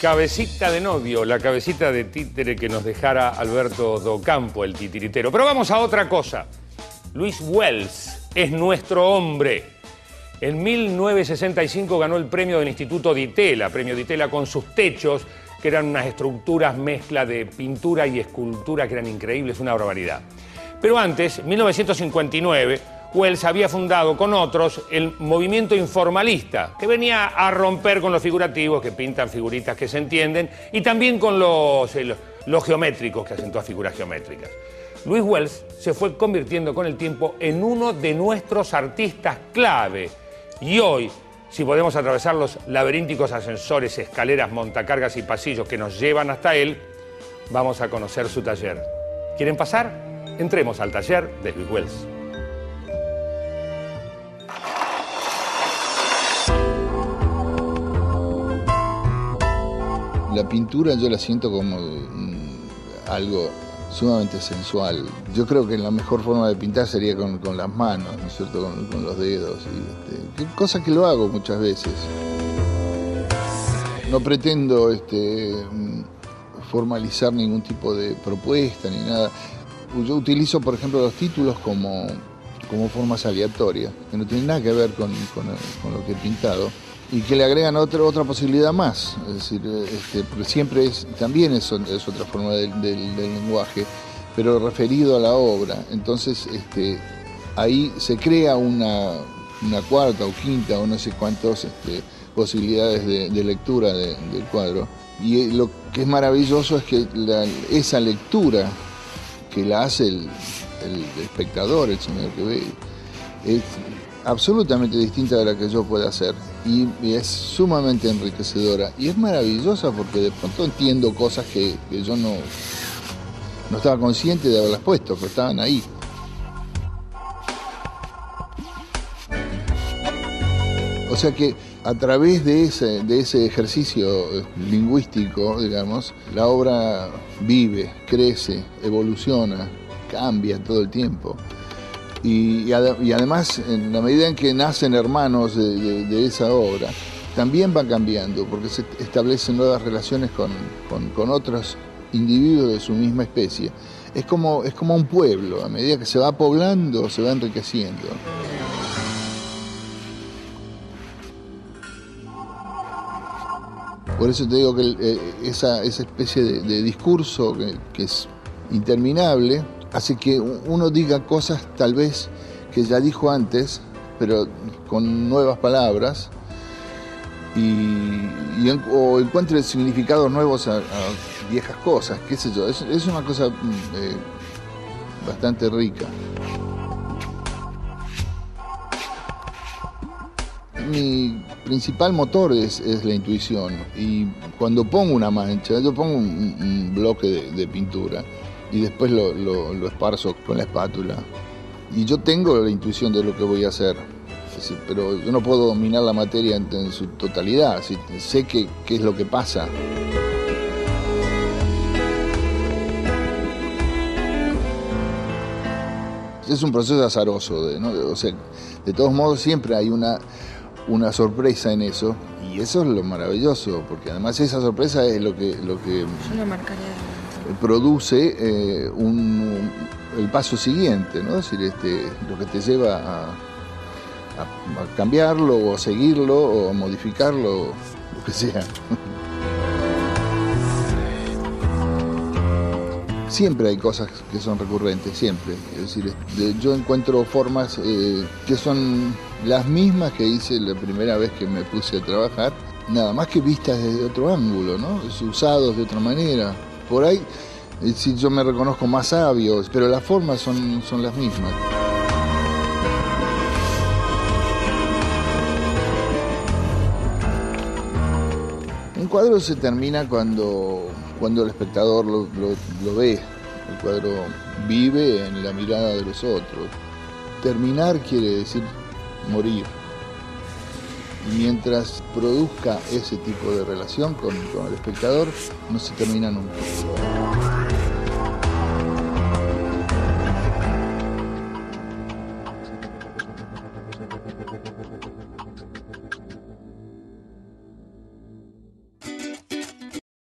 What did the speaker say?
Cabecita de novio, la cabecita de títere que nos dejara Alberto Docampo, el titiritero. Pero vamos a otra cosa. Luis Wells es nuestro hombre. En 1965 ganó el premio del Instituto Ditela, premio Ditela con sus techos, que eran unas estructuras mezcla de pintura y escultura que eran increíbles, una barbaridad. Pero antes, 1959, Wells había fundado con otros el movimiento informalista, que venía a romper con los figurativos, que pintan figuritas que se entienden, y también con los, los geométricos, que hacen todas figuras geométricas. Luis Wells se fue convirtiendo con el tiempo en uno de nuestros artistas clave. Y hoy, si podemos atravesar los laberínticos ascensores, escaleras, montacargas y pasillos que nos llevan hasta él, vamos a conocer su taller. ¿Quieren pasar? Entremos al taller de Luis Wells. La pintura yo la siento como algo sumamente sensual. Yo creo que la mejor forma de pintar sería con, las manos, ¿no es cierto? Con, los dedos. Y, este, cosa que lo hago muchas veces. No pretendo este, formalizar ningún tipo de propuesta ni nada. Yo utilizo, por ejemplo, los títulos como, como formas aleatorias, que no tienen nada que ver con, con lo que he pintado y que le agregan otra, otra posibilidad más. Es decir, este, siempre es, también es, otra forma del, lenguaje, pero referido a la obra. Entonces, este, ahí se crea una, cuarta o quinta o no sé cuántas este, posibilidades de, lectura del cuadro. Y lo que es maravilloso es que esa lectura que la hace el, el espectador, el señor que ve, es absolutamente distinta de la que yo pueda hacer. Y, es sumamente enriquecedora. Y es maravillosa porque de pronto entiendo cosas que, yo no, no estaba consciente de haberlas puesto, pero estaban ahí. O sea que a través de ese, de ese ejercicio lingüístico, digamos, la obra vive, crece, evoluciona, cambia todo el tiempo. Y, además, en la medida en que nacen hermanos de, esa obra, también va cambiando, porque se establecen nuevas relaciones con, otros individuos de su misma especie. Es como, es como un pueblo, a medida que se va poblando, se va enriqueciendo. Por eso te digo que eh, esa, especie de, discurso que es interminable, hace que uno diga cosas tal vez que ya dijo antes, pero con nuevas palabras, y, o encuentre significados nuevos a, viejas cosas, qué sé yo, es, una cosa mm, eh, bastante rica. Mi principal motor es, la intuición y cuando pongo una mancha, yo pongo un, bloque de pintura, y después lo, esparzo con la espátula. Y yo tengo la intuición de lo que voy a hacer, pero yo no puedo dominar la materia en, su totalidad, sé qué, es lo que pasa. Es un proceso azaroso, de, o sea, de todos modos siempre hay una, una sorpresa en eso y eso es lo maravilloso, porque además esa sorpresa es lo que... Lo que Yo lo marcaría produce eh, el paso siguiente, ¿no? Es decir, este, lo que te lleva a, cambiarlo o a seguirlo o a modificarlo, lo que sea. Siempre hay cosas que son recurrentes, siempre. Es decir, este, yo encuentro formas eh, que son las mismas que hice la primera vez que me puse a trabajar, nada más que vistas desde otro ángulo, ¿no? usados de otra manera por ahí si yo me reconozco más sabio, pero las formas son, son las mismas. Un cuadro se termina cuando, cuando el espectador lo, lo ve. El cuadro vive en la mirada de los otros. Terminar quiere decir morir mientras produzca ese tipo de relación con, el espectador, no se termina nunca.